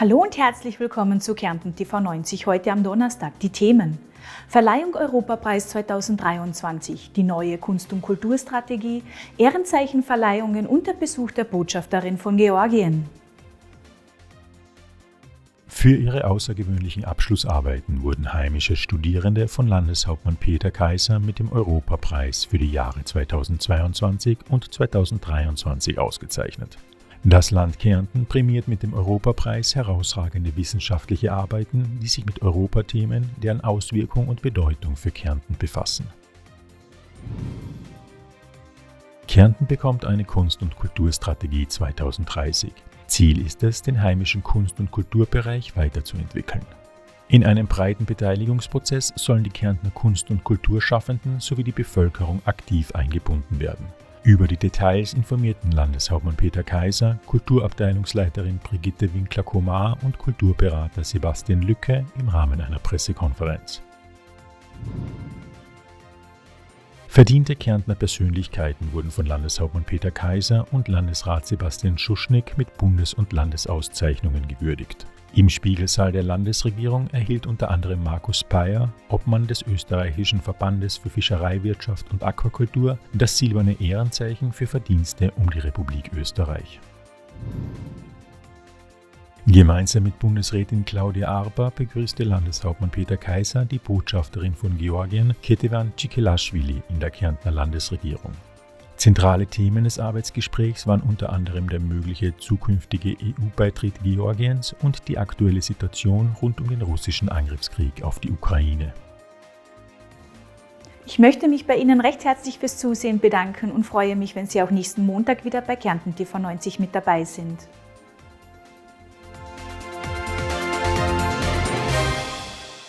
Hallo und herzlich willkommen zu Kärnten TV 90 heute am Donnerstag. Die Themen. Verleihung Europapreis 2023, die neue Kunst- und Kulturstrategie, Ehrenzeichenverleihungen und der Besuch der Botschafterin von Georgien. Für ihre außergewöhnlichen Abschlussarbeiten wurden heimische Studierende von Landeshauptmann Peter Kaiser mit dem Europapreis für die Jahre 2022 und 2023 ausgezeichnet. Das Land Kärnten prämiert mit dem Europapreis herausragende wissenschaftliche Arbeiten, die sich mit Europathemen, deren Auswirkung und Bedeutung für Kärnten befassen. Kärnten bekommt eine Kunst- und Kulturstrategie 2030. Ziel ist es, den heimischen Kunst- und Kulturbereich weiterzuentwickeln. In einem breiten Beteiligungsprozess sollen die Kärntner Kunst- und Kulturschaffenden sowie die Bevölkerung aktiv eingebunden werden. Über die Details informierten Landeshauptmann Peter Kaiser, Kulturabteilungsleiterin Brigitte Winkler-Komar und Kulturberater Sebastian Lücke im Rahmen einer Pressekonferenz. Verdiente Kärntner Persönlichkeiten wurden von Landeshauptmann Peter Kaiser und Landesrat Sebastian Schuschnigg mit Bundes- und Landesauszeichnungen gewürdigt. Im Spiegelsaal der Landesregierung erhielt unter anderem Markus Peyer, Obmann des österreichischen Verbandes für Fischereiwirtschaft und Aquakultur, das silberne Ehrenzeichen für Verdienste um die Republik Österreich. Gemeinsam mit Bundesrätin Claudia Arber begrüßte Landeshauptmann Peter Kaiser die Botschafterin von Georgien, Ketevan Cikelashvili, in der Kärntner Landesregierung. Zentrale Themen des Arbeitsgesprächs waren unter anderem der mögliche zukünftige EU-Beitritt Georgiens und die aktuelle Situation rund um den russischen Angriffskrieg auf die Ukraine. Ich möchte mich bei Ihnen recht herzlich fürs Zusehen bedanken und freue mich, wenn Sie auch nächsten Montag wieder bei Kärnten TV 90 mit dabei sind.